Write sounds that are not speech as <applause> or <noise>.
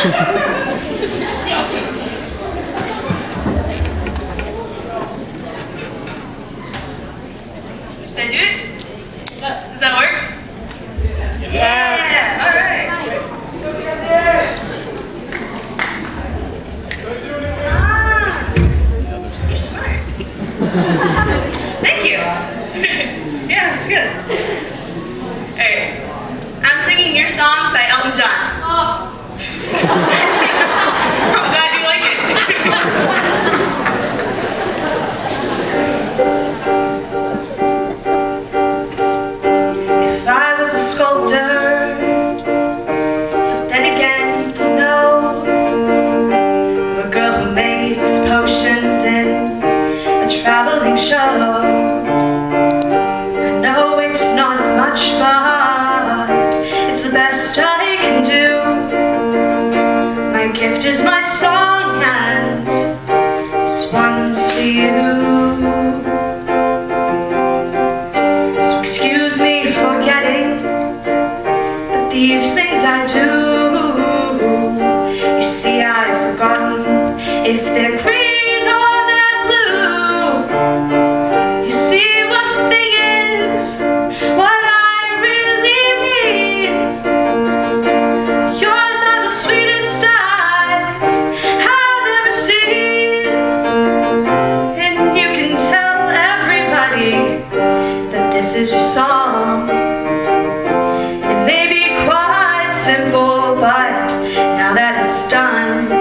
Did? Does that work? Yeah. All right. Ah. Thank you. <laughs> yeah, it's good. All right. I'm singing your song by Elton John. Oh. But then again, no. I'm a girl who makes potions in a traveling show. I know it's not much, but it's the best I can do. My gift is my song, and this one's for you. So excuse me for getting these things I do. You see, I've forgotten if they're green or they're blue. You see, the thing is, what I really mean. Yours are the sweetest eyes I've ever seen. And you can tell everybody that this is your song. It's done.